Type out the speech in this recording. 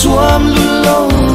suam lu lo